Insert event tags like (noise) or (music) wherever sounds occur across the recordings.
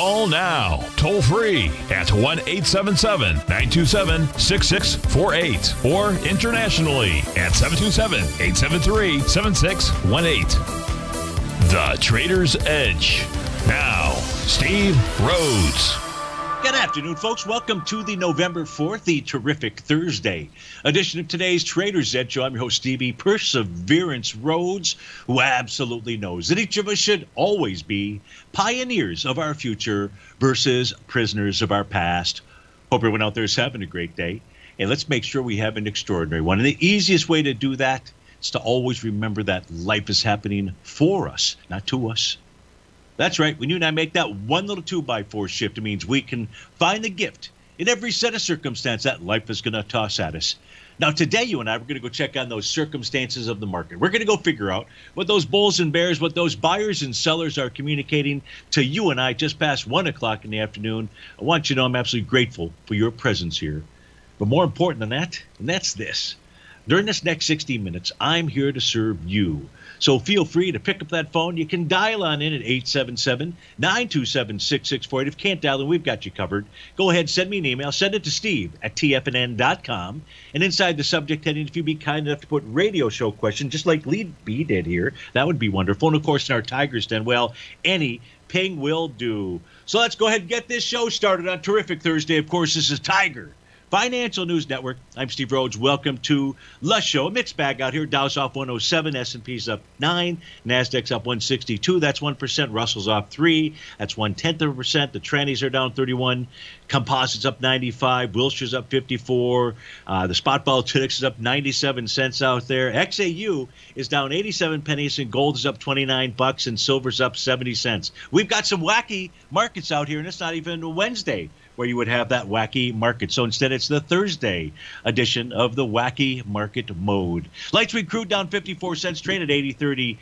Call now, toll free at 1 877 927 6648 or internationally at 727 873 7618. The Trader's Edge. Now, Steve Rhodes. Good afternoon, folks. Welcome to the November 4th, the terrific Thursday edition of today's Trader's Edge. I'm your host, Stevie Perseverance Rhodes, who absolutely knows that each of us should always be pioneers of our future versus prisoners of our past. Hope everyone out there is having a great day. And let's make sure we have an extraordinary one. And the easiest way to do that is to always remember that life is happening for us, not to us. That's right. When you and I make that one little two by four shift, it means we can find the gift in every set of circumstance that life is going to toss at us. Now, today, you and I, we're going to go check on those circumstances of the market. We're going to go figure out what those bulls and bears, what those buyers and sellers are communicating to you and I just past one o'clock in the afternoon. I want you to know I'm absolutely grateful for your presence here. But more important than that, and that's this. During this next 60 minutes, I'm here to serve you. So feel free to pick up that phone. You can dial on in at 877 927 6648. If you can't dial in, we've got you covered. Go ahead, send me an email. Send it to steve at tfnn.com. And inside the subject heading, if you'd be kind enough to put radio show question, just like Lee B did here, that would be wonderful. And of course, in our Tigers Den, well, any ping will do. So let's go ahead and get this show started on Terrific Thursday. Of course, this is Tiger Financial News Network. I'm Steve Rhodes. Welcome to the show. A mixed bag out here. Dow's off 107, S&P's up 9, Nasdaq's up 162. That's 1%. Russell's off 3. That's one tenth of a percent. The trannies are down 31. Composites up 95. Wilshire's up 54. Uh, the spot volatility is up 97 cents out there. XAU is down 87 pennies, and gold is up 29 bucks, and silver's up 70 cents. We've got some wacky markets out here, and it's not even Wednesday where you would have that wacky market. So instead, it's the Thursday edition of the wacky market mode. Light sweet crude down 54 cents, traded 80.30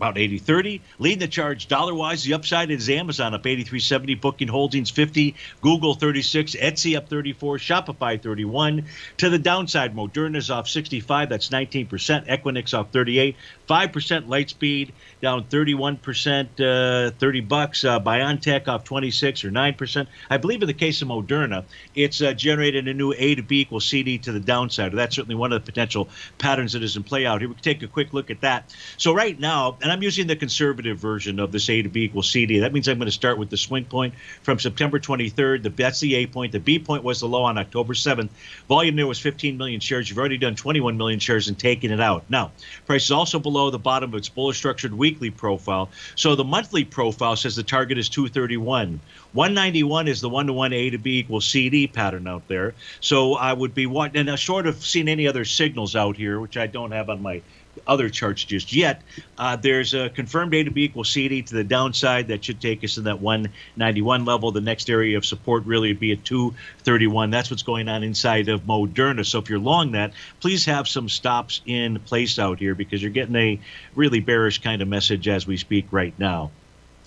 about 80.30. Leading the charge dollar wise, the upside is Amazon up 83.70, Booking Holdings 50, Google 36, Etsy up 34, Shopify 31. To the downside, Moderna's off 65, that's 19%, Equinix off 38, 5% Lightspeed down 31%, uh, 30 bucks. Uh, BioNTech off 26 or 9%. I believe in the case of Moderna, it's uh, generated a new A to B equals CD to the downside. That's certainly one of the potential patterns that is in play out here. We can take a quick look at that. So right now, and I'm using the conservative version of this A to B equals CD. That means I'm going to start with the swing point from September 23rd. The, that's the A point. The B point was the low on October 7th. Volume there was 15 million shares. You've already done 21 million shares and taken it out. Now, price is also below the bottom of its bullish structured weekly profile. So the monthly profile says the target is 231. 191 is the one to one A to B equals CD pattern out there. So I would be wanting, and short of seeing any other signals out here, which I don't have on my other charts just yet. Uh, there's a confirmed A to B equals CD to the downside that should take us in that 191 level. The next area of support really would be at 231. That's what's going on inside of Moderna. So if you're long that, please have some stops in place out here because you're getting a really bearish kind of message as we speak right now.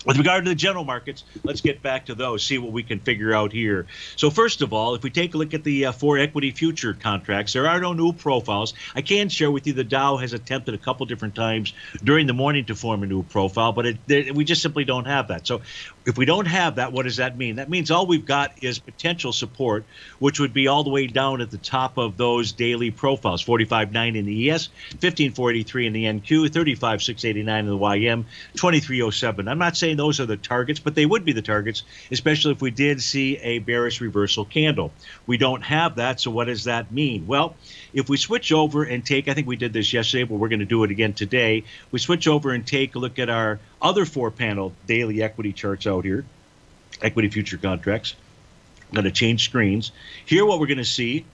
With regard to the general markets, let's get back to those, see what we can figure out here. So, first of all, if we take a look at the uh, four equity future contracts, there are no new profiles. I can share with you the Dow has attempted a couple different times during the morning to form a new profile, but it, we just simply don't have that. So, if we don't have that, what does that mean? That means all we've got is potential support, which would be all the way down at the top of those daily profiles 45.9 in the ES, 15.483 in the NQ, 35.689 in the YM, 23.07. I'm not saying those are the targets, but they would be the targets, especially if we did see a bearish reversal candle. We don't have that, so what does that mean? Well, if we switch over and take, I think we did this yesterday, but we're going to do it again today. We switch over and take a look at our other four panel daily equity charts out here, equity future contracts. I'm going to change screens. Here, what we're going to see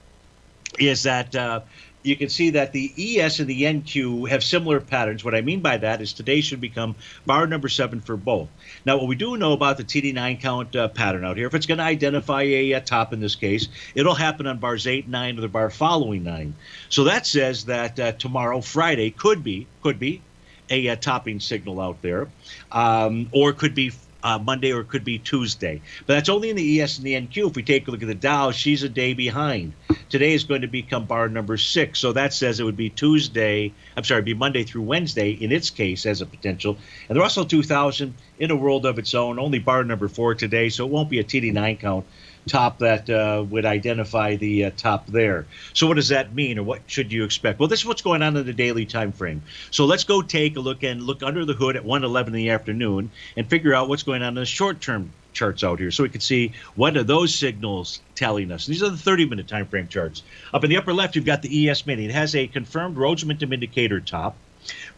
is that uh, you can see that the ES and the NQ have similar patterns. What I mean by that is today should become bar number seven for both. Now, what we do know about the TD9 count uh, pattern out here, if it's going to identify a, a, top in this case, it'll happen on bars eight, nine, or the bar following nine. So that says that uh, tomorrow, Friday, could be could be a, a topping signal out there, um, or could be uh, Monday or it could be Tuesday. But that's only in the ES and the NQ. If we take a look at the Dow, she's a day behind. Today is going to become bar number six. So that says it would be Tuesday, I'm sorry, be Monday through Wednesday in its case as a potential. And the Russell 2000 in a world of its own, only bar number four today. So it won't be a TD9 count top that uh, would identify the uh, top there. So what does that mean, or what should you expect? Well, this is what's going on in the daily time frame. So let's go take a look and look under the hood at 1:11 in the afternoon and figure out what's going on in the short-term charts out here, so we can see what are those signals telling us. These are the 30-minute time frame charts. Up in the upper left, you've got the ES mini. It has a confirmed Rhodes momentum indicator top.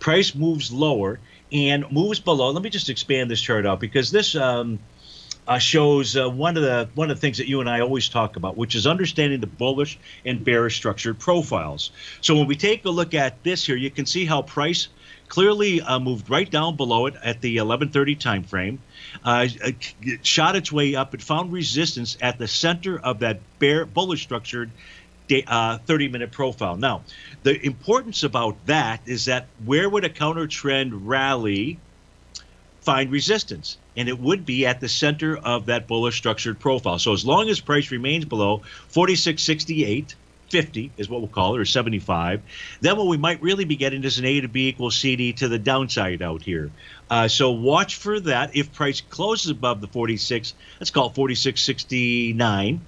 Price moves lower and moves below. Let me just expand this chart out because this. Um, uh, shows uh, one of the one of the things that you and I always talk about, which is understanding the bullish and bearish structured profiles. So when we take a look at this here, you can see how price clearly uh, moved right down below it at the 11:30 time frame, uh, shot its way up. It found resistance at the center of that bear bullish structured. 30 uh, minute profile. Now, the importance about that is that where would a counter trend rally find resistance? And it would be at the center of that bullish structured profile. So as long as price remains below 46.68, 50 is what we'll call it, or 75, then what we might really be getting is an A to B equals CD to the downside out here. Uh, so watch for that. If price closes above the 46, let's call it 46.69.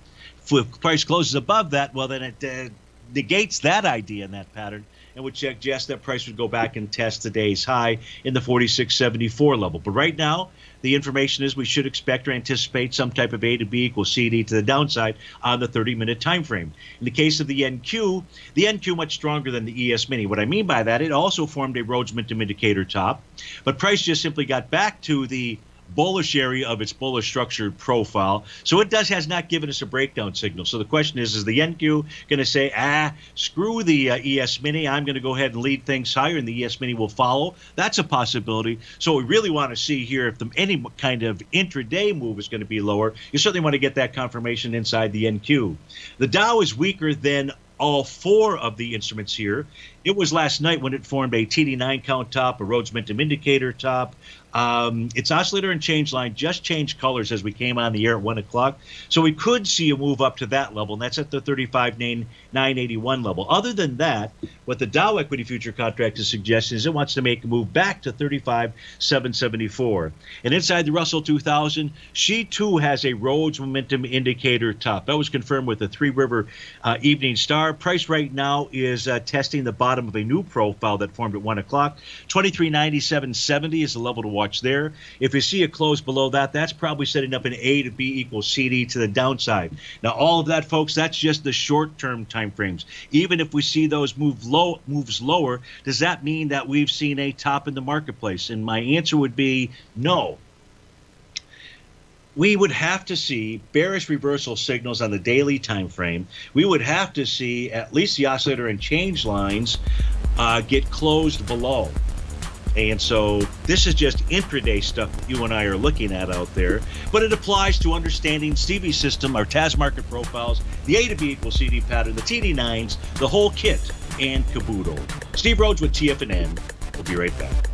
If price closes above that, well, then it uh, negates that idea in that pattern and would suggest that price would go back and test today's high in the 46.74 level. But right now, the information is we should expect or anticipate some type of A to B equals CD to the downside on the 30 minute time frame. In the case of the NQ, the NQ much stronger than the ES Mini. What I mean by that, it also formed a Rhodes Momentum Indicator top, but price just simply got back to the bullish area of its bullish structured profile. So it does has not given us a breakdown signal. So the question is, is the NQ going to say, ah, screw the uh, ES Mini, I'm going to go ahead and lead things higher, and the ES Mini will follow? That's a possibility. So we really want to see here if the, any kind of intraday move is going to be lower. You certainly want to get that confirmation inside the NQ. The Dow is weaker than all four of the instruments here. It was last night when it formed a TD9 count top, a Rhodes Momentum Indicator top, um, its oscillator and change line just changed colors as we came on the air at 1 o'clock. So we could see a move up to that level, and that's at the 35,981 level. Other than that, what the Dow equity future contract is suggesting is it wants to make a move back to 35,774. And inside the Russell 2000, she too has a Rhodes momentum indicator top. That was confirmed with the Three River uh, Evening Star. Price right now is uh, testing the bottom of a new profile that formed at 1 o'clock. 2397.70 is the level to watch there. If you see a close below that, that's probably setting up an A to B equals CD to the downside. Now, all of that, folks, that's just the short-term time frames. Even if we see those move low, moves lower, does that mean that we've seen a top in the marketplace? And my answer would be no we would have to see bearish reversal signals on the daily time frame. We would have to see at least the oscillator and change lines uh, get closed below. And so this is just intraday stuff that you and I are looking at out there, but it applies to understanding Stevie's system, our TAS market profiles, the A to B equals CD pattern, the TD9s, the whole kit and caboodle. Steve Rhodes with TFNN. We'll be right back.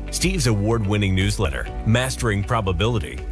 Steve's award winning newsletter, Mastering Probability,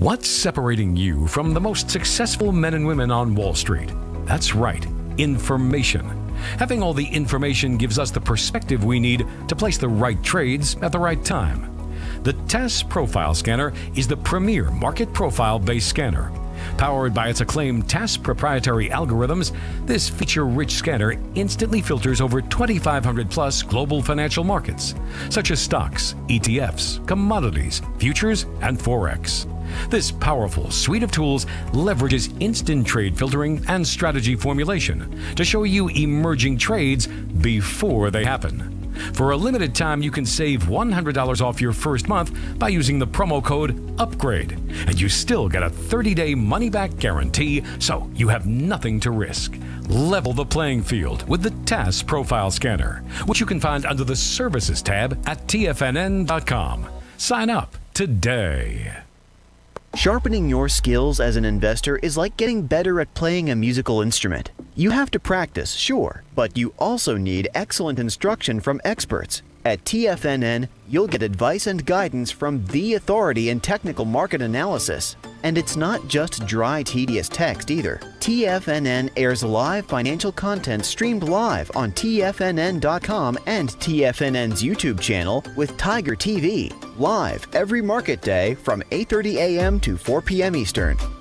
What's separating you from the most successful men and women on Wall Street? That's right, information. Having all the information gives us the perspective we need to place the right trades at the right time. The TAS Profile Scanner is the premier market profile based scanner. Powered by its acclaimed TAS proprietary algorithms, this feature rich scanner instantly filters over 2,500 plus global financial markets, such as stocks, ETFs, commodities, futures, and Forex. This powerful suite of tools leverages instant trade filtering and strategy formulation to show you emerging trades before they happen. For a limited time, you can save $100 off your first month by using the promo code UPGRADE, and you still get a 30 day money back guarantee, so you have nothing to risk. Level the playing field with the TAS Profile Scanner, which you can find under the Services tab at TFNN.com. Sign up today. Sharpening your skills as an investor is like getting better at playing a musical instrument. You have to practice, sure, but you also need excellent instruction from experts. At TFNN, you'll get advice and guidance from the authority in technical market analysis. And it's not just dry, tedious text either. TFNN airs live financial content streamed live on TFNN.com and TFNN's YouTube channel with Tiger TV, live every market day from 8.30 a.m. to 4 p.m. Eastern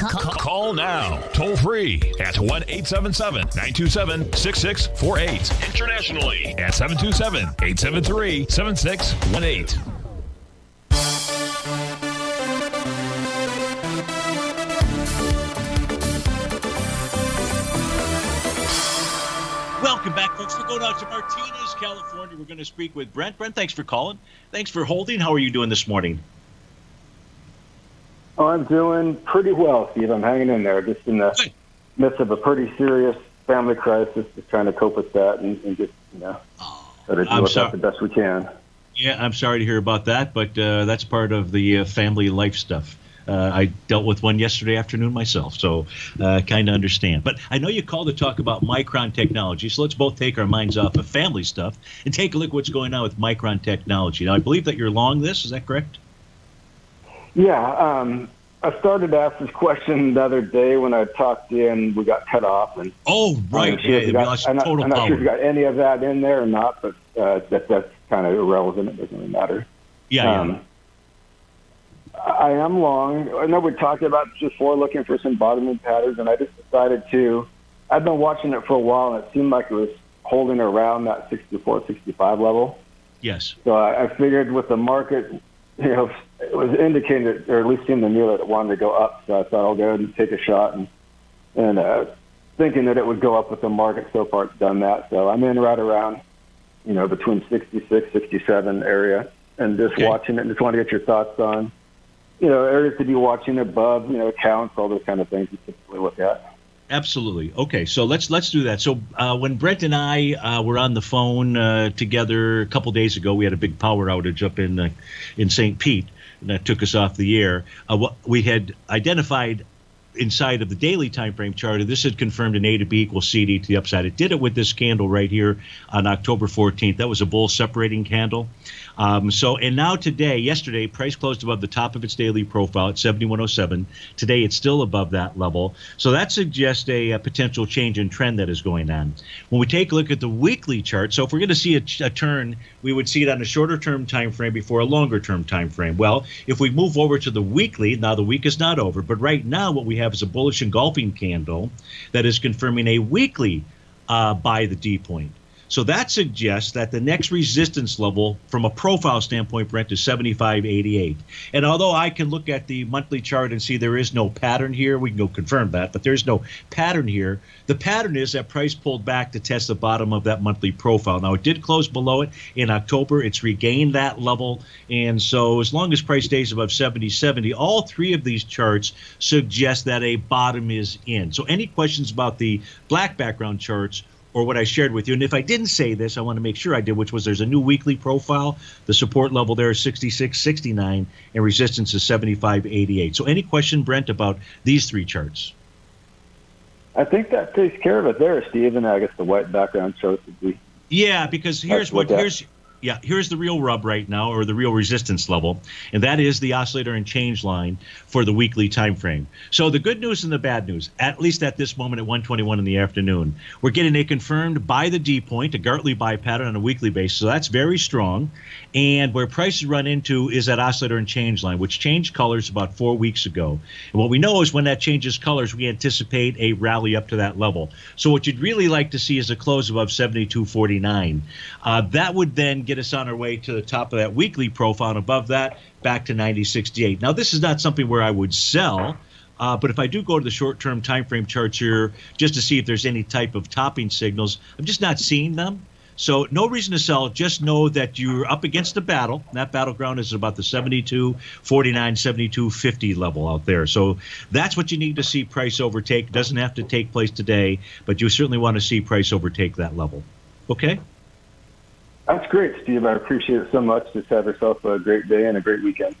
Call now, toll free at 1 877 927 6648. Internationally at 727 873 7618. Welcome back, folks. We're going out to Martinez, California. We're going to speak with Brent. Brent, thanks for calling. Thanks for holding. How are you doing this morning? Oh, I'm doing pretty well, Steve. I'm hanging in there, just in the midst of a pretty serious family crisis, just trying to cope with that and, and just, you know, try to with sorry. the best we can. Yeah, I'm sorry to hear about that, but uh, that's part of the uh, family life stuff. Uh, I dealt with one yesterday afternoon myself, so uh, kind of understand. But I know you called to talk about Micron technology, so let's both take our minds off of family stuff and take a look at what's going on with Micron technology. Now, I believe that you're long this. Is that correct? Yeah, um, I started to ask this question the other day when I talked in. We got cut off, and Oh, I'm right. sure Yeah, if you we got- I'm not, total I'm not sure if you got any of that in there or not, but uh, that, that's kind of irrelevant. It doesn't really matter. Yeah, yeah. Um, I am long. I know we talked about this before, looking for some bottoming patterns, and I just decided to. I've been watching it for a while, and it seemed like it was holding around that 64, 65 level. yes. So I, I figured with the market, you know, it was indicating, that, or at least seemed to me that it wanted to go up. So I thought I'll go ahead and take a shot, and and uh, thinking that it would go up with the market. So far, it's done that. So I'm in right around, you know, between 66, 67 area, and just Okay. watching it. And just want to get your thoughts on, you know, areas to be watching above, you know, accounts, all those kind of things you typically look at. Absolutely. Okay, so let's let's do that. So uh, when Brent and I uh, were on the phone uh, together a couple days ago, we had a big power outage up in uh, in St. Pete, and that took us off the air. Uh, what we had identified inside of the daily time frame chart, this had confirmed an A to B equals CD to the upside. It did it with this candle right here on October 14th. That was a bull separating candle. Um, so, and now today, yesterday, price closed above the top of its daily profile at 7107. Today, it's still above that level. So that suggests a, a potential change in trend that is going on. When we take a look at the weekly chart, so if we're going to see a, a turn, we would see it on a shorter term time frame before a longer term time frame. Well, if we move over to the weekly, now the week is not over, but right now what we have is a bullish engulfing candle that is confirming a weekly uh, by the D point. So that suggests that the next resistance level from a profile standpoint, Brent, is 75.88. And although I can look at the monthly chart and see there is no pattern here, we can go confirm that, but there's no pattern here. The pattern is that price pulled back to test the bottom of that monthly profile. Now, it did close below it in October. It's regained that level. And so as long as price stays above 70, 70, all three of these charts suggest that a bottom is in. So any questions about the black background charts or what I shared with you. And if I didn't say this, I want to make sure I did, which was there's a new weekly profile. The support level there is 66.69 and resistance is 75.88. So any question, Brent, about these three charts? I think that takes care of it there, Steve. And I guess the white background shows. Yeah, because here's what here's yeah, here's the real rub right now, or the real resistance level, and that is the oscillator and change line for the weekly time frame. So the good news and the bad news, at least at this moment at 121 in the afternoon, we're getting a confirmed by the D point, a Gartley buy pattern on a weekly basis. So that's very strong. And where prices run into is that oscillator and change line, which changed colors about four weeks ago. And what we know is when that changes colors, we anticipate a rally up to that level. So what you'd really like to see is a close above 72.49. Uh, that would then get us on our way to the top of that weekly profile, and above that, back to 90.68. Now, this is not something where I would sell. Uh, but if I do go to the short-term time frame charts here, just to see if there's any type of topping signals, I'm just not seeing them. So no reason to sell. Just know that you're up against a battle. That battleground is about the 72, 49, 72, 50 level out there. So that's what you need to see price overtake. Doesn't have to take place today, but you certainly want to see price overtake that level. Okay? That's great, Steve. I appreciate it so much. Just have yourself a great day and a great weekend.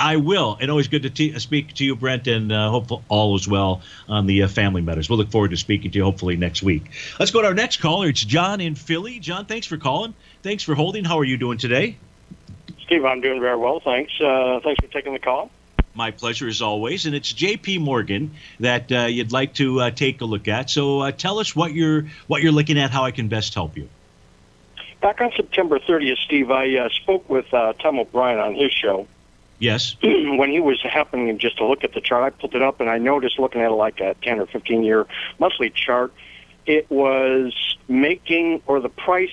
I will, and always good to t- speak to you, Brent, and uh, hopefully all is well on the uh, family matters. We'll look forward to speaking to you hopefully next week. Let's go to our next caller. It's John in Philly. John, thanks for calling. Thanks for holding. How are you doing today? Steve, I'm doing very well. Thanks. Uh, thanks for taking the call. My pleasure as always. And it's J.P. Morgan that uh, you'd like to uh, take a look at. So uh, tell us what you're what you're looking at. How I can best help you. Back on September 30th, Steve, I spoke with Tom O'Brien on his show Yes. (clears throat) when he was happening just to look at the chart, I pulled it up and I noticed looking at it like a 10 or 15 year monthly chart, it was making, or the price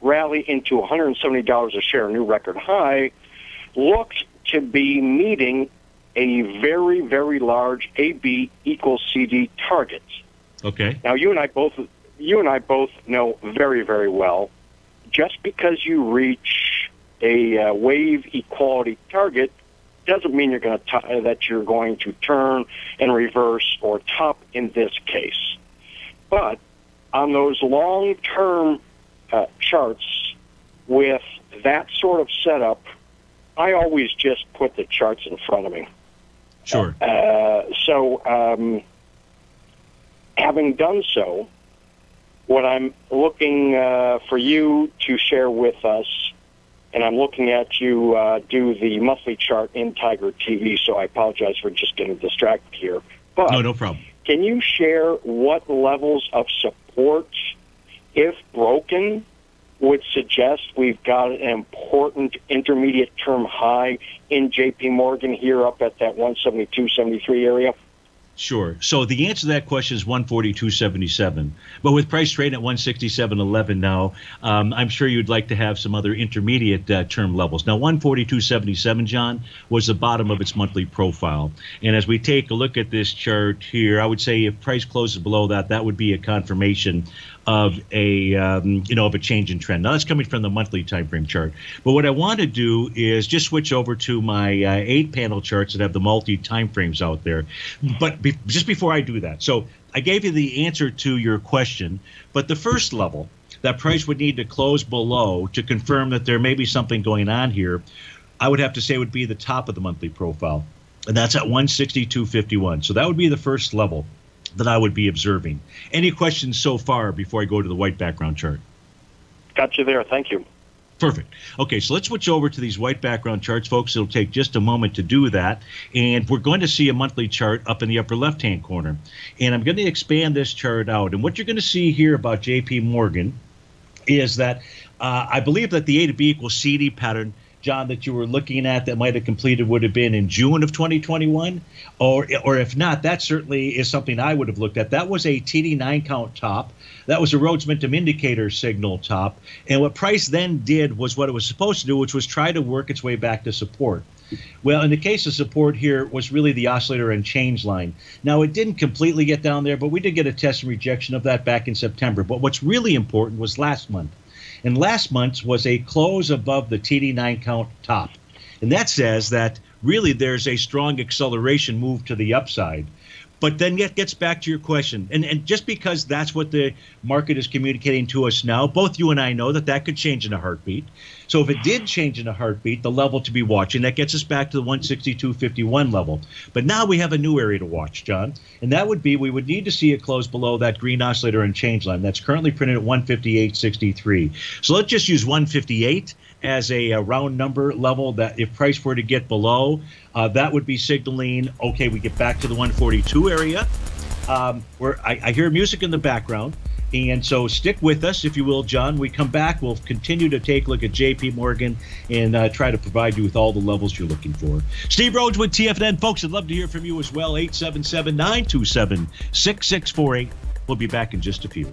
rally into $170 a share, new record high, looked to be meeting a very, very large AB equals CD target. Okay. Now, you and I both, you and I both know very, very well, just because you reach a uh, wave equality target doesn't mean you're going to that you're going to turn and reverse or top in this case. But on those long-term uh, charts with that sort of setup, I always just put the charts in front of me. Sure. Uh, so, um, having done so, what I'm looking uh, for you to share with us and I'm looking at you uh, do the monthly chart in Tiger TV, so I apologize for just getting distracted here. But no, no problem. Can you share what levels of support, if broken, would suggest we've got an important intermediate term high in JP Morgan here up at that 172, 73 area? Sure. So the answer to that question is 142.77. But with price trading at 167.11 now, um, I'm sure you'd like to have some other intermediate uh, term levels. Now, 142.77, John, was the bottom of its monthly profile. And as we take a look at this chart here, I would say if price closes below that, that would be a confirmation of a um, you know of a change in trend. Now that's coming from the monthly time frame chart. But what I want to do is just switch over to my uh, eight panel charts that have the multi time frames out there. But be- just before I do that, so I gave you the answer to your question, but the first level that price would need to close below to confirm that there may be something going on here, I would have to say would be the top of the monthly profile. and that's at 162.51. So that would be the first level that I would be observing. Any questions so far before I go to the white background chart? Got you there. Thank you. Perfect. Okay, so let's switch over to these white background charts, folks. It'll take just a moment to do that. And we're going to see a monthly chart up in the upper left hand corner. And I'm going to expand this chart out. And what you're going to see here about JP Morgan is that uh, I believe that the A to B equals CD pattern John, that you were looking at that might have completed would have been in June of 2021, or or if not, that certainly is something I would have looked at. That was a TD9 count top. That was a Rhodes Momentum Indicator signal top, and what price then did was what it was supposed to do, which was try to work its way back to support. Well, in the case of support here was really the oscillator and change line. Now, it didn't completely get down there, but we did get a test and rejection of that back in September. But what's really important was last month. And last month's was a close above the TD9 count top. And that says that really there's a strong acceleration move to the upside. But then it gets back to your question. And, and just because that's what the market is communicating to us now, both you and I know that that could change in a heartbeat. So if it did change in a heartbeat, the level to be watching, that gets us back to the 162.51 level. But now we have a new area to watch, John. And that would be we would need to see it close below that green oscillator and change line. That's currently printed at 158.63. So let's just use 158 as a, a, round number level that if price were to get below, uh, that would be signaling, okay, we get back to the 142 area. Um, where I, I hear music in the background. And so stick with us, if you will, John. We come back, we'll continue to take a look at JP Morgan and uh, try to provide you with all the levels you're looking for. Steve Rhodes with TFN. Folks, I'd love to hear from you as well. 877 927 6648. We'll be back in just a few.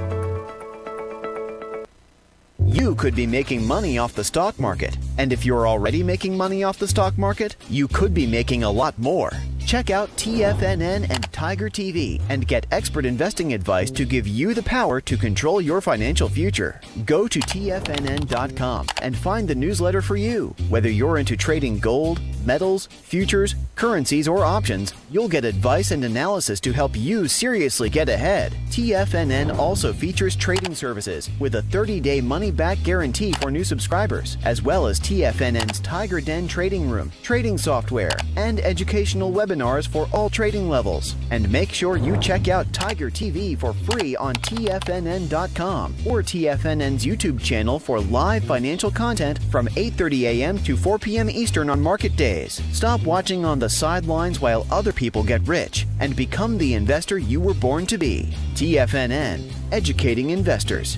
You could be making money off the stock market. And if you're already making money off the stock market, you could be making a lot more. Check out TFNN and Tiger TV and get expert investing advice to give you the power to control your financial future. Go to TFNN.com and find the newsletter for you. Whether you're into trading gold, metals, futures, currencies, or options, you'll get advice and analysis to help you seriously get ahead. TFNN also features trading services with a 30 day money back guarantee for new subscribers, as well as TFNN's Tiger Den Trading Room, trading software, and educational webinars for all trading levels. And make sure you check out Tiger TV for free on TFNN.com or TFNN's YouTube channel for live financial content from 8:30 a.m. to 4 p.m. Eastern on market days. Stop watching on the sidelines while other people get rich and become the investor you were born to be. TFNN, educating investors.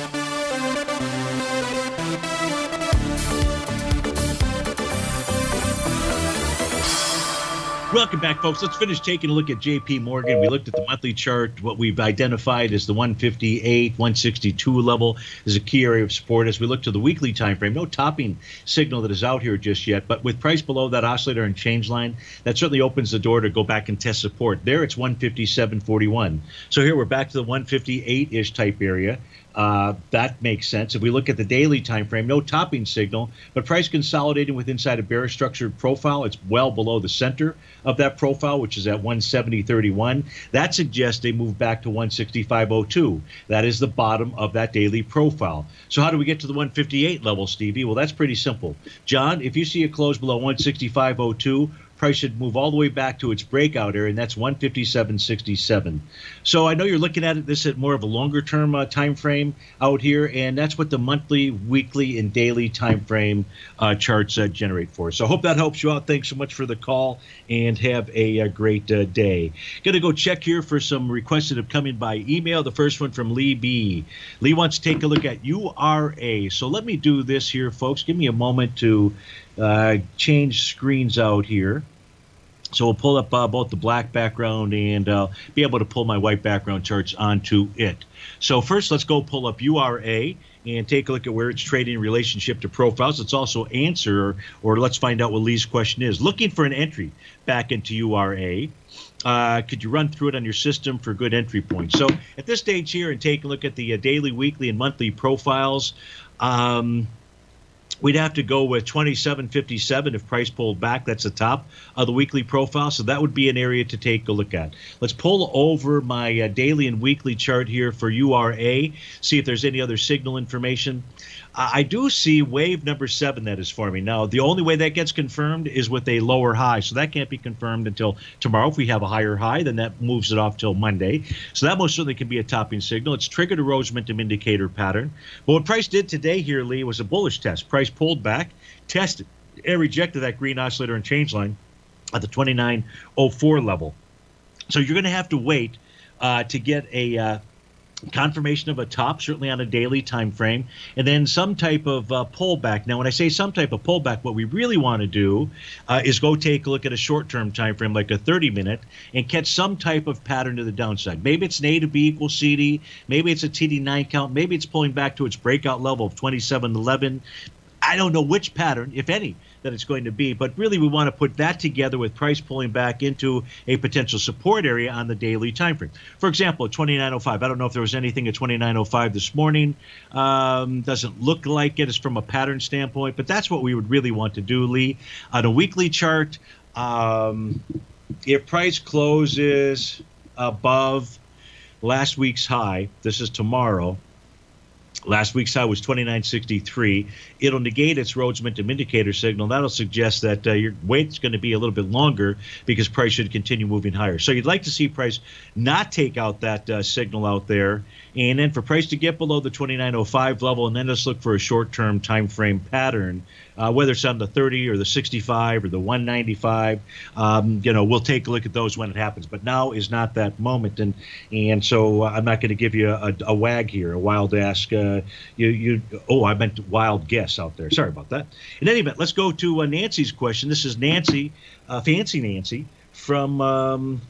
Welcome back, folks. Let's finish taking a look at JP Morgan. We looked at the monthly chart. What we've identified as the 158, 162 level is a key area of support. As we look to the weekly time frame, no topping signal that is out here just yet, but with price below that oscillator and change line, that certainly opens the door to go back and test support. There, it's 157.41. So here we're back to the 158-ish type area. Uh, that makes sense. If we look at the daily time frame, no topping signal, but price consolidating with inside a bearish structured profile. It's well below the center of that profile, which is at 170.31. That suggests they move back to 165.02. That is the bottom of that daily profile. So how do we get to the 158 level, Stevie? Well, that's pretty simple. John, if you see a close below 165.02, price should move all the way back to its breakout area, and that's 157.67. So I know you're looking at this at more of a longer term uh, time frame out here, and that's what the monthly, weekly, and daily time frame uh, charts uh, generate for. So I hope that helps you out. Thanks so much for the call, and have a, a great uh, day. Going to go check here for some requests that have come in by email. The first one from Lee B. Lee wants to take a look at URA. So let me do this here, folks. Give me a moment to uh, change screens out here. So we'll pull up uh, both the black background and uh, be able to pull my white background charts onto it. So first, let's go pull up URA and take a look at where it's trading in relationship to profiles. Let's also answer, or let's find out what Lee's question is. Looking for an entry back into URA. Uh, could you run through it on your system for good entry points? So at this stage here and take a look at the uh, daily, weekly, and monthly profiles. Um, We'd have to go with 2757 if price pulled back. That's the top of the weekly profile. So that would be an area to take a look at. Let's pull over my uh, daily and weekly chart here for URA, see if there's any other signal information. I do see wave number seven that is forming. Now, the only way that gets confirmed is with a lower high. So that can't be confirmed until tomorrow. If we have a higher high, then that moves it off till Monday. So that most certainly can be a topping signal. It's triggered a Rhodes momentum indicator pattern. But what price did today here, Lee, was a bullish test. Price pulled back, tested, and rejected that green oscillator and change line at the 2904 level. So you're going to have to wait uh, to get a uh, confirmation of a top, certainly on a daily time frame, and then some type of uh, pullback. Now, when I say some type of pullback, what we really want to do uh, is go take a look at a short-term time frame, like a 30-minute, and catch some type of pattern to the downside. Maybe it's an A to B equals CD. Maybe it's a TD9 count. Maybe it's pulling back to its breakout level of 27.11. I don't know which pattern, if any, that it's going to be. But really, we want to put that together with price pulling back into a potential support area on the daily time frame. For example, 2905. I don't know if there was anything at 2905 this morning. Um, doesn't look like it is from a pattern standpoint, but that's what we would really want to do, Lee. On a weekly chart, um, if price closes above last week's high, this is tomorrow Last week's high was 29.63. It'll negate its Rhodes Momentum Indicator signal. That'll suggest that uh, your wait's going to be a little bit longer because price should continue moving higher. So you'd like to see price not take out that uh, signal out there, and then for price to get below the 29.05 level, and then let's look for a short-term time frame pattern uh, whether it's on the 30 or the 65 or the 195. Um, you know, we'll take a look at those when it happens. But now is not that moment, and and so uh, I'm not going to give you a, a, wag here, a wild ask. Uh, you you oh, I meant wild guess out there. Sorry about that. In any event, let's go to uh, Nancy's question. This is Nancy, uh, Fancy Nancy from. Um,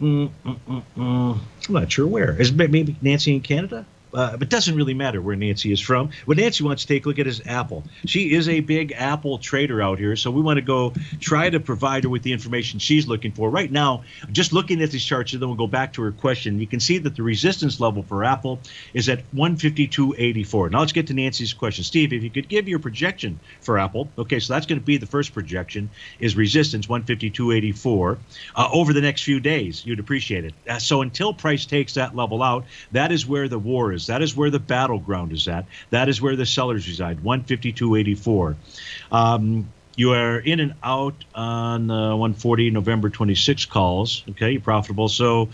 mm, mm, mm, mm. I'm not sure where. Is maybe Nancy in Canada? Uh, but it doesn't really matter where Nancy is from. What Nancy wants to take a look at is Apple. She is a big Apple trader out here, so we want to go try to provide her with the information she's looking for. Right now, just looking at these charts, and then we'll go back to her question. You can see that the resistance level for Apple is at 152.84. Now let's get to Nancy's question. Steve, if you could give your projection for Apple, okay, so that's going to be the first projection is resistance 152.84 uh, over the next few days. You'd appreciate it. Uh, so until price takes that level out, that is where the war is. That is where the battleground is at. That is where the sellers reside. 152.84. Um, you are in and out on uh, 140 November 26 calls. Okay, you're profitable. So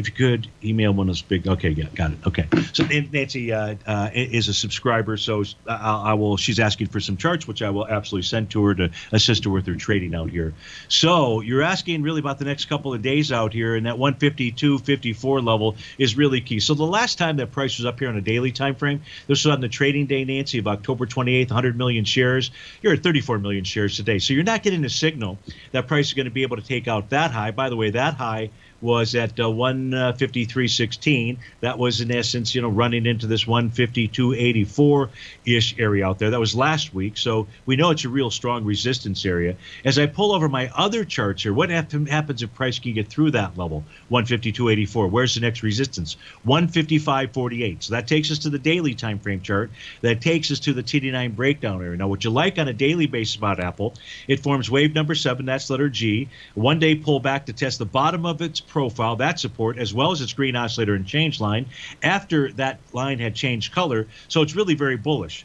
if you could email one of those big. Okay, yeah, got it. Okay. So Nancy uh, uh, is a subscriber, so I, I, will. She's asking for some charts, which I will absolutely send to her to assist her with her trading out here. So you're asking really about the next couple of days out here, and that 152, 54 level is really key. So the last time that price was up here on a daily time frame, this was on the trading day, Nancy, of October 28th, 100 million shares. You're at 34 million shares today, so you're not getting a signal that price is going to be able to take out that high. By the way, that high was at uh, 153.16. That was in essence, you know, running into this 152.84 ish area out there. That was last week, so we know it's a real strong resistance area. As I pull over my other charts here, what happens if price can get through that level, 152.84? Where's the next resistance? 155.48. So that takes us to the daily time frame chart. That takes us to the TD9 breakdown area. Now, what you like on a daily basis about Apple, it forms wave number seven. That's letter G. One day pullback to test the bottom of its profile, that support, as well as its green oscillator and change line after that line had changed color. So it's really very bullish.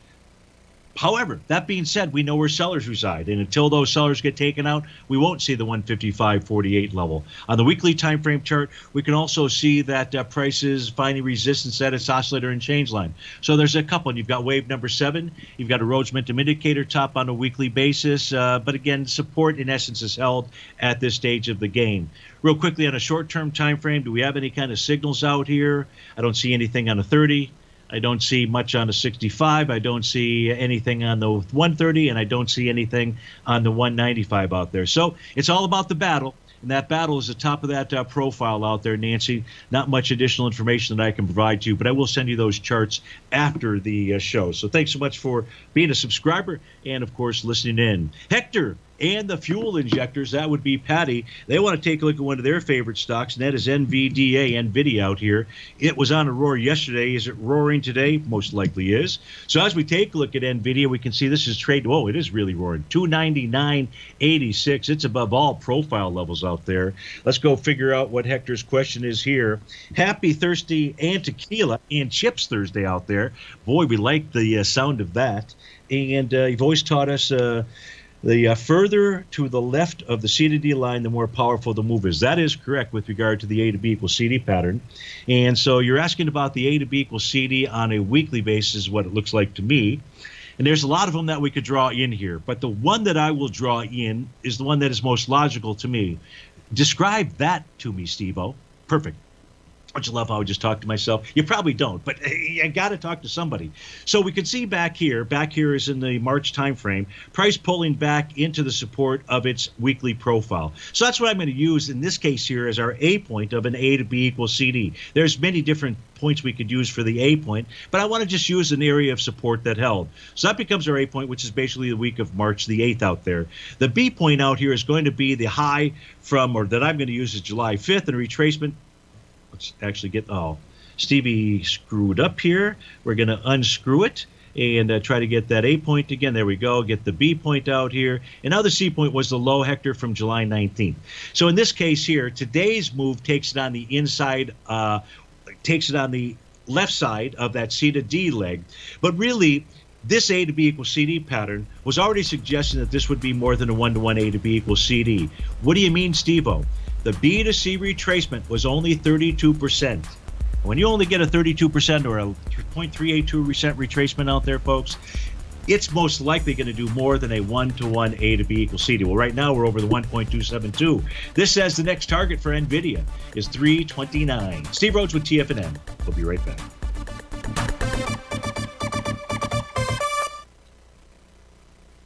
However, that being said, we know where sellers reside, and until those sellers get taken out, we won't see the 155.48 level. On the weekly time frame chart, we can also see that uh, prices finding resistance at its oscillator and change line. So there's a couple. You've got wave number seven. You've got a Rhodes Momentum Indicator top on a weekly basis, uh, but again, support in essence is held at this stage of the game. Real quickly on a short-term time frame, do we have any kind of signals out here? I don't see anything on a 30. I don't see much on the 65. I don't see anything on the 130, and I don't see anything on the 195 out there. So it's all about the battle. And that battle is the top of that uh, profile out there, Nancy. Not much additional information that I can provide to you, but I will send you those charts after the uh, show. So thanks so much for being a subscriber and, of course, listening in. Hector and the fuel injectors, that would be Patty. They want to take a look at one of their favorite stocks, and that is NVDA, NVIDIA out here. It was on a roar yesterday. Is it roaring today? Most likely is. So as we take a look at NVIDIA, we can see this is trade. Whoa, it is really roaring. 299.86. It's above all profile levels out there. Let's go figure out what Hector's question is here. Happy Thirsty and Tequila and Chips Thursday out there. Boy, we like the uh, sound of that. And uh, you've always taught us. Uh, the uh, further to the left of the C to D line, the more powerful the move is. That is correct with regard to the A to B equals CD pattern. And so you're asking about the A to B equals CD on a weekly basis, what it looks like to me. And there's a lot of them that we could draw in here. But the one that I will draw in is the one that is most logical to me. Describe that to me, Steve O. Perfect. You love I just talk to myself? You probably don't, but uh, you got to talk to somebody. So we can see back here. Back here is in the March timeframe. Price pulling back into the support of its weekly profile. So that's what I'm going to use in this case here as our A point of an A to B equals CD. There's many different points we could use for the A point, but I want to just use an area of support that held. So that becomes our A point, which is basically the week of March the 8th out there. The B point out here is going to be the high from, or that I'm going to use is July 5th, and retracement Let's actually get, oh, Stevie screwed up here. We're going to unscrew it and uh, try to get that A point again. There we go. Get the B point out here. And now the C point was the low Hector from July 19th. So in this case here, today's move takes it on the inside, uh, takes it on the left side of that C to D leg. But really, this A to B equals CD pattern was already suggesting that this would be more than a one to one A to B equals CD. What do you mean, Stevo? The B to C retracement was only 32%. When you only get a 32% or a 0.382% retracement out there, folks, it's most likely going to do more than a 1 to 1 A to B equals CD. Well, right now we're over the 1.272. This says the next target for NVIDIA is 329. Steve Rhodes with TFNN. We'll be right back.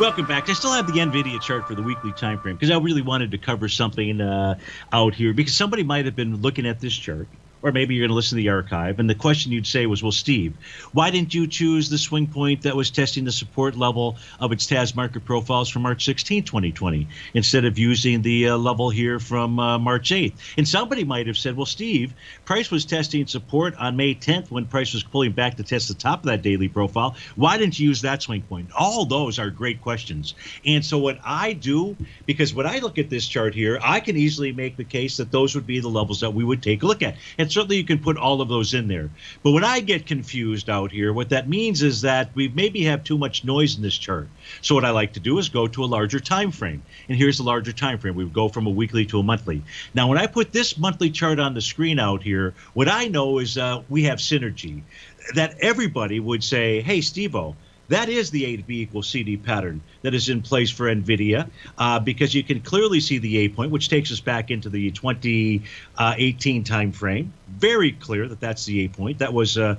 Welcome back. I still have the NVIDIA chart for the weekly time frame because I really wanted to cover something uh, out here because somebody might have been looking at this chart or maybe you're going to listen to the archive. And the question you'd say was, well, Steve, why didn't you choose the swing point that was testing the support level of its TAS market profiles from March 16, 2020, instead of using the uh, level here from uh, March 8th? And somebody might have said, well, Steve, price was testing support on May 10th when price was pulling back to test the top of that daily profile. Why didn't you use that swing point? All those are great questions. And so what I do, because when I look at this chart here, I can easily make the case that those would be the levels that we would take a look at. Certainly you can put all of those in there. But when I get confused out here, what that means is that we maybe have too much noise in this chart. So what I like to do is go to a larger time frame. And here's a larger time frame. We go from a weekly to a monthly. Now, when I put this monthly chart on the screen out here, what I know is uh, we have synergy. That everybody would say, hey, Steve-O, that is the A to B equals CD pattern that is in place for NVIDIA uh, because you can clearly see the A point, which takes us back into the 2018 time frame. Very clear that that's the A point. That was uh,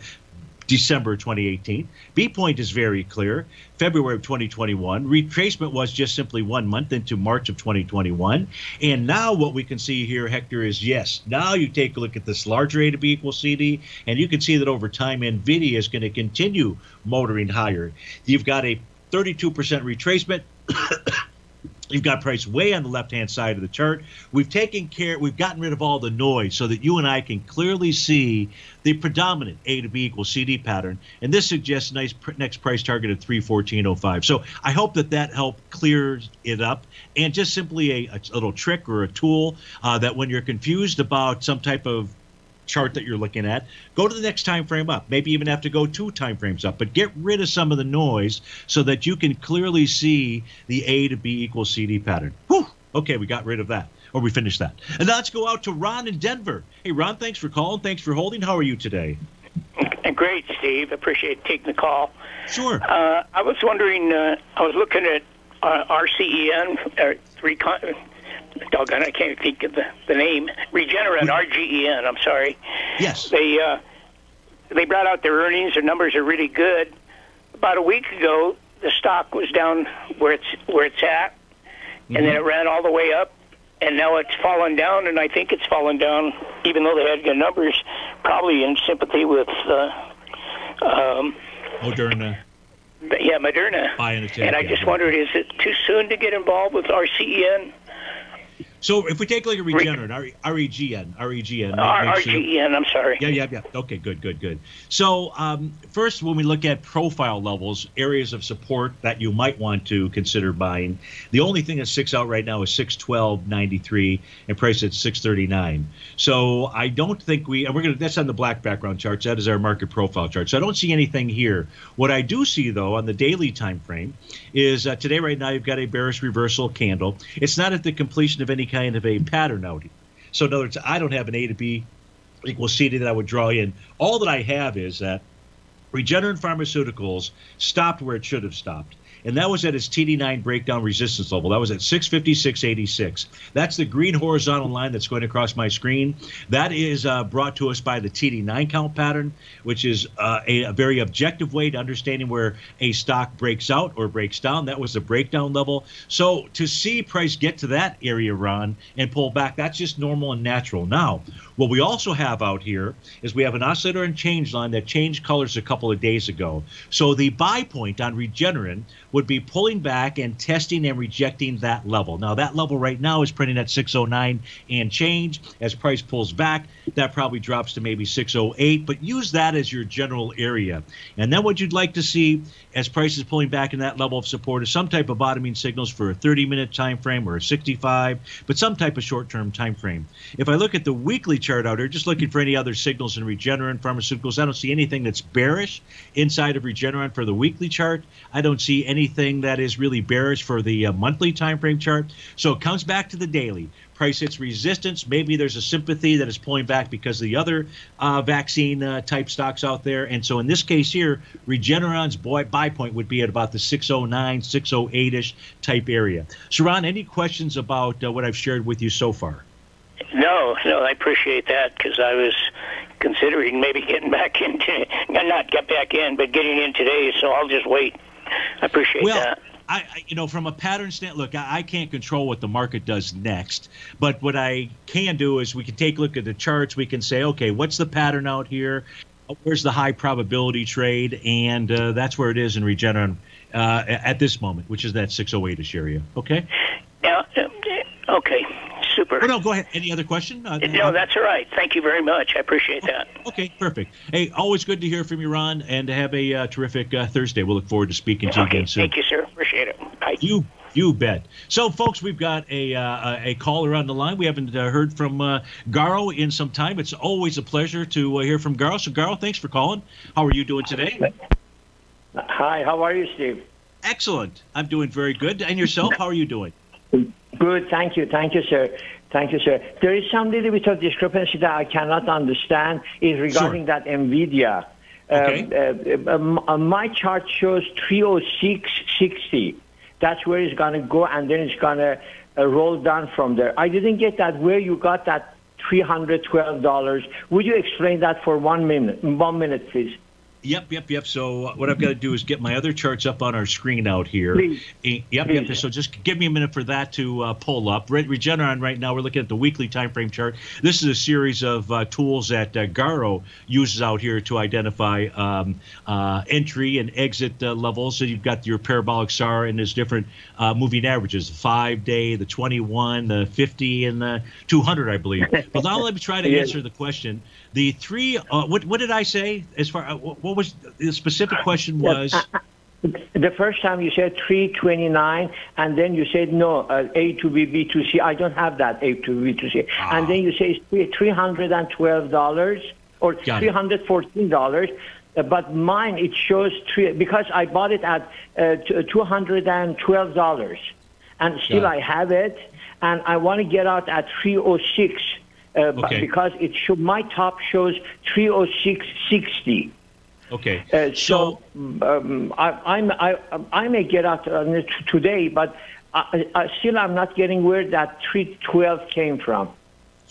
December 2018. B point is very clear. February of 2021. Retracement was just simply one month into March of 2021. And now what we can see here, Hector, is yes, now you take a look at this larger A to B equals CD, and you can see that over time, NVIDIA is going to continue motoring higher. You've got a 32% retracement. You've got price way on the left hand side of the chart. We've taken care, we've gotten rid of all the noise so that you and I can clearly see the predominant A to B equals CD pattern. And this suggests nice next price target of 314.05. So I hope that that helped clear it up. And just simply a, a little trick or a tool uh, that when you're confused about some type of chart that you're looking at, go to the next time frame up. Maybe even have to go two time frames up, but get rid of some of the noise so that you can clearly see the A to B equals CD pattern. Whew. Okay, we got rid of that. Or we finished that. And now let's go out to Ron in Denver. Hey, Ron, thanks for calling. Thanks for holding. How are you today? Great, Steve. Appreciate taking the call. Sure. Uh, I was wondering, uh, I was looking at uh, RCEN, uh, three con- doggone, I can't think of the, the name. Regeneron, RGEN. I'm sorry. Yes. They uh, they brought out their earnings. Their numbers are really good. About a week ago, the stock was down where it's where it's at, and then it ran all the way up, and now it's fallen down. And I think it's fallen down, even though they had good numbers, probably in sympathy with. Uh, um, Moderna. yeah, Moderna. It, and I yeah. just wondered, is it too soon to get involved with RCEN? So if we take like a look at Regeneron, R- REGN, REGN. R- make sure- RGEN, I'm sorry. Yeah, yeah, yeah. Okay, good, good, good. So, um, first, when we look at profile levels, areas of support that you might want to consider buying, the only thing that sticks out right now is 612.93 and price at 639. So, I don't think we, and we're going to, that's on the black background charts. That is our market profile chart. So, I don't see anything here. What I do see, though, on the daily time frame is uh, today, right now, you've got a bearish reversal candle. It's not at the completion of any kind of a pattern out. So, in other words, I don't have an A to B equals CD that I would draw in. All that I have is that Regeneron Pharmaceuticals stopped where it should have stopped. And that was at its TD9 breakdown resistance level. That was at 656.86. That's the green horizontal line that's going across my screen. That is uh, brought to us by the TD9 count pattern, which is uh, a, a very objective way to understanding where a stock breaks out or breaks down. That was the breakdown level. So to see price get to that area, Ron, and pull back, that's just normal and natural. Now, what we also have out here is we have an oscillator and change line that changed colors a couple of days ago. So the buy point on Regeneron would be pulling back and testing and rejecting that level. Now that level right now is printing at 609 and change. As price pulls back, that probably drops to maybe 608, but use that as your general area. And then what you'd like to see as price is pulling back in that level of support is some type of bottoming signals for a 30 minute time frame or a 65, but some type of short term time frame. If I look at the weekly chart out here, just looking for any other signals in Regeneron Pharmaceuticals, I don't see anything that's bearish inside of Regeneron for the weekly chart. I don't see anything that is really bearish for the uh, monthly time frame chart. So it comes back to the daily. Price hits resistance. Maybe there's a sympathy that is pulling back because of the other uh, vaccine uh, type stocks out there. And so in this case here, Regeneron's buy, buy point would be at about the 609, 608 ish type area. Sharon, any questions about uh, what I've shared with you so far? No, no, I appreciate that because I was considering maybe getting back (laughs) into, not get back in, but getting in today. So I'll just wait. I appreciate Well, that. I, you know, from a pattern stand, look, I, I can't control what the market does next, but what I can do is we can take a look at the charts. We can say, okay, what's the pattern out here? Where's the high probability trade? And uh, that's where it is in Regeneron uh, at this moment, which is that 608ish area. Okay. Uh, okay, super. Oh, no, go ahead. Any other question? Uh, No, that's all right. Thank you very much. I appreciate that. Okay, perfect. Hey, always good to hear from you, Ron, and to have a uh, terrific uh, Thursday. We'll look forward to speaking to you again soon. thank you, sir. Appreciate it. Bye. You you bet. So, folks, we've got a uh, a caller on the line. We haven't uh, heard from uh, Garo in some time. It's always a pleasure to uh, hear from Garo. So, Garo, thanks for calling. How are you doing today? Hi, how are you, Steve? Excellent. I'm doing very good. And yourself? How are you doing? Good, thank you, thank you, sir. Thank you, sir. There is some little bit of discrepancy that I cannot understand is regarding that NVIDIA. Okay. Um, uh, um, uh, my chart shows 306.60. That's where it's going to go, and then it's going to uh, roll down from there. I didn't get that. Where you got that $312? Would you explain that for one minute? One minute, please. Yep, yep, yep. So uh, what I've got to do is get my other charts up on our screen out here. Please. Eh, Yep, Please. yep. So just give me a minute for that to uh, pull up. Re- Regeneron right now, we're looking at the weekly time frame chart. This is a series of uh, tools that uh, Garo uses out here to identify um, uh, entry and exit uh, levels. So you've got your parabolic SAR and there's different uh, moving averages: the five day, the 21, the 50, and the 200, I believe. But now let me try to (laughs) answer the question. The three, uh, what what did I say? As far uh, what what was the specific question was? The first time you said 329, and then you said no, uh, A to B, B to C. I don't have that A to B to C. And then you say it's $312 or Got $314. Uh, But mine, it shows three, because I bought it at uh, $212. And still I have it, and I want to get out at 306 uh, but Okay. because it show, my top shows 306.60. Okay. Uh, so um, I, I'm, I, I may get out on it today, but I, I, still I'm not getting where that 312 came from.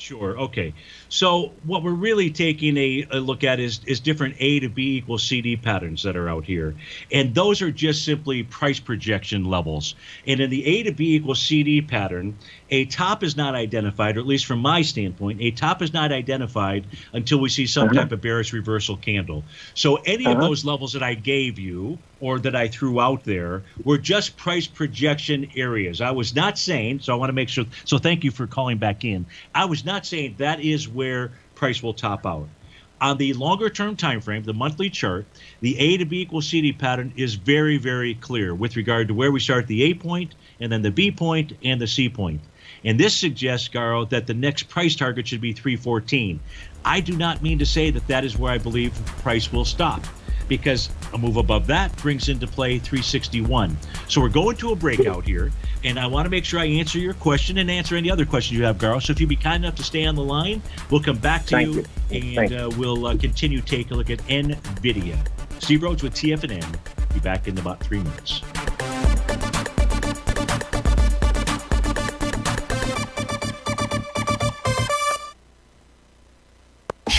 Sure. Okay. So what we're really taking a, a look at is is different A to B equals CD patterns that are out here, and those are just simply price projection levels. And in the A to B equals CD pattern, a top is not identified, or at least from my standpoint, a top is not identified until we see some type of bearish reversal candle. So any of Uh-huh. those levels that I gave you or that I threw out there were just price projection areas. I was not saying, so I want to make sure. So thank you for calling back in. I was not saying that is where price will top out. On the longer term time frame, the monthly chart, the A to B equals CD pattern is very, very clear with regard to where we start the A point and then the B point and the C point. And this suggests, Garo, that the next price target should be 314. I do not mean to say that that is where I believe price will stop because a move above that brings into play 361. So we're going to a breakout here, and I want to make sure I answer your question and answer any other questions you have, Garo. So if you'd be kind enough to stay on the line, we'll come back to you, you. and uh, we'll uh, continue to take a look at NVIDIA. Steve Rhodes with TFNN. Be back in about three minutes.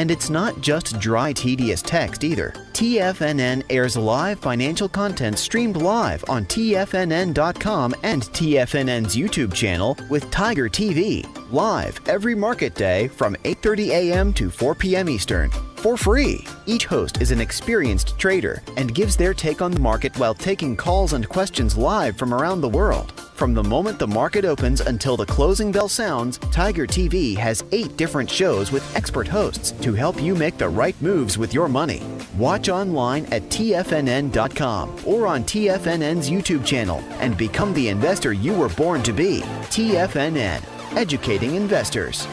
And it's not just dry, tedious text either. TFNN airs live financial content streamed live on TFNN.com and TFNN's YouTube channel with Tiger TV, live every market day from 8:30 a.m. to 4 p.m. Eastern for free. Each host is an experienced trader and gives their take on the market while taking calls and questions live from around the world. From the moment the market opens until the closing bell sounds, Tiger TV has eight different shows with expert hosts to help you make the right moves with your money. Watch online at TFNN.com or on TFNN's YouTube channel and become the investor you were born to be. TFNN, educating investors.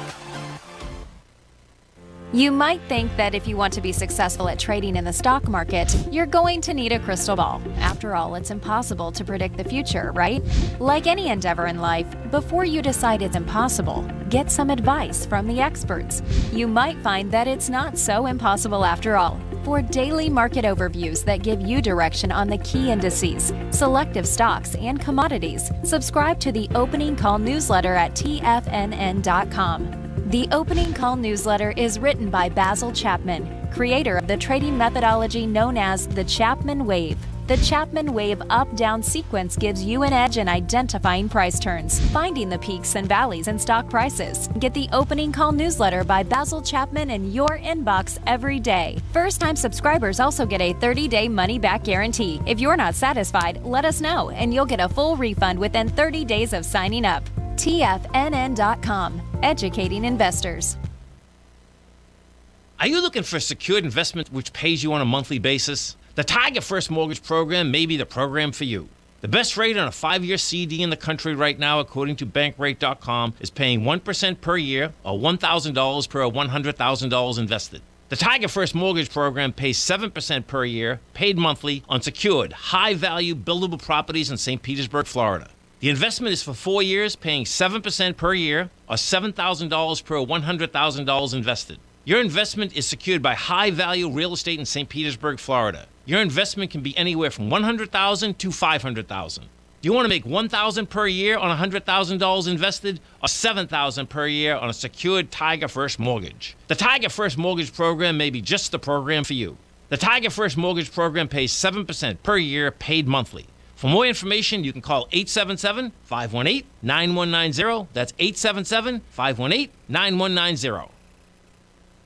You might think that if you want to be successful at trading in the stock market, you're going to need a crystal ball. After all, it's impossible to predict the future, right? Like any endeavor in life, before you decide it's impossible, get some advice from the experts. You might find that it's not so impossible after all. For daily market overviews that give you direction on the key indices, selective stocks, and commodities, subscribe to the Opening Call newsletter at TFNN.com. The opening call newsletter is written by Basil Chapman, creator of the trading methodology known as the Chapman Wave. The Chapman Wave up down sequence gives you an edge in identifying price turns, finding the peaks and valleys in stock prices. Get the opening call newsletter by Basil Chapman in your inbox every day. First time subscribers also get a 30 day money back guarantee. If you're not satisfied, let us know and you'll get a full refund within 30 days of signing up. TFNN.com, educating investors. Are you looking for a secured investment which pays you on a monthly basis? The Tiger First Mortgage Program may be the program for you. The best rate on a five year CD in the country right now, according to Bankrate.com, is paying 1% per year or $1,000 per $100,000 invested. The Tiger First Mortgage Program pays 7% per year, paid monthly, on secured, high value, buildable properties in St. Petersburg, Florida. The investment is for four years, paying 7% per year or $7,000 per $100,000 invested. Your investment is secured by high value real estate in St. Petersburg, Florida. Your investment can be anywhere from 100,000 to 500,000. Do you want to make 1,000 per year on $100,000 invested or 7,000 per year on a secured Tiger First mortgage? The Tiger First mortgage program may be just the program for you. The Tiger First mortgage program pays 7% per year paid monthly. For more information, you can call 877 518 9190. That's 877 518 9190.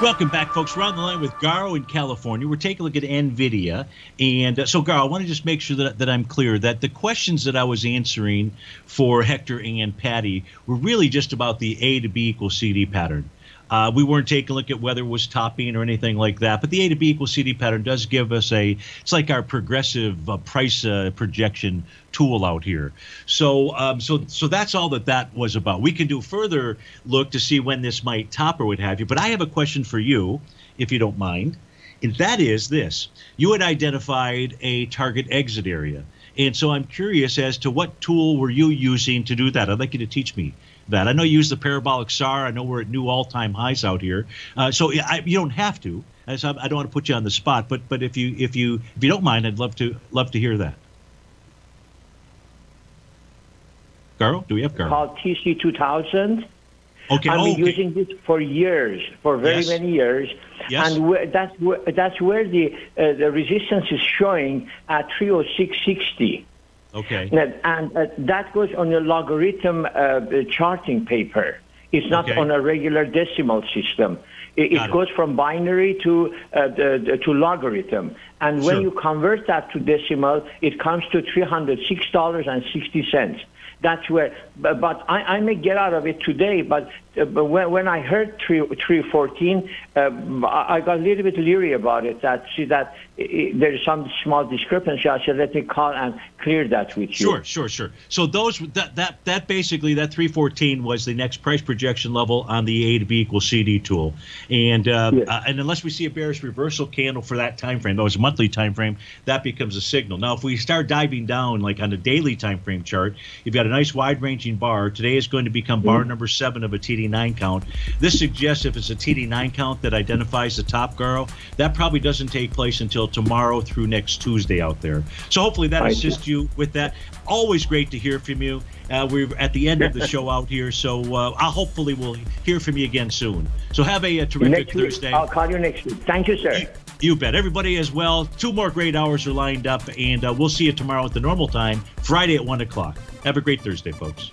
Welcome back, folks. We're on the line with Garo in California. We're taking a look at NVIDIA. And uh, so, Garo, I want to just make sure that, that I'm clear that the questions that I was answering for Hector and Patty were really just about the A to B equals CD pattern. Uh, we weren't taking a look at whether it was topping or anything like that. But the A to B equals CD pattern does give us a, it's like our progressive uh, price uh, projection tool out here. So, um, so, so that's all that that was about. We can do further look to see when this might top or what have you. But I have a question for you, if you don't mind. And that is this you had identified a target exit area. And so I'm curious as to what tool were you using to do that? I'd like you to teach me that. I know you use the parabolic SAR. I know we're at new all-time highs out here. Uh, so I, you don't have to. I don't want to put you on the spot, but but if you if you if you don't mind, I'd love to love to hear that. Garo, do we have Garo? Called TC2000. Okay. I've oh, been okay. using this for years, for very Yes. many years, Yes. and where, that's where, that's where the uh, the resistance is showing at 306.60. Okay. And, uh, that goes on a logarithm uh, charting paper. It's not Okay. on a regular decimal system. It, it goes from binary to uh, the, the, to logarithm. And when Sure. you convert that to decimal, it comes to three hundred six dollars and sixty cents. That's where, but, but I, I may get out of it today. But, uh, but when, when I heard three three fourteen, uh, I got a little bit leery about it. That see that i i there is some small discrepancy. I said let me call and clear that with you. Sure, sure, sure. So those that that that basically that 314 was the next price projection level on the A to B equals CD tool, and uh, uh, and unless we see a bearish reversal candle for that time frame, that was a monthly time frame, that becomes a signal. Now, if we start diving down like on a daily time frame chart, you've got a nice wide ranging bar. Today is going to become bar number seven of a TD9 count. This suggests if it's a TD9 count that identifies the top girl, that probably doesn't take place until tomorrow through next Tuesday out there. So hopefully that assists you with that. Always great to hear from you. Uh, we're at the end of the show out here, so uh, I'll hopefully we'll hear from you again soon. So have a, uh terrific Next week, Thursday. I'll call you next week. Thank you, sir. You bet. Everybody as well. Two more great hours are lined up, and uh, we'll see you tomorrow at the normal time, Friday at 1 o'clock. Have a great Thursday, folks.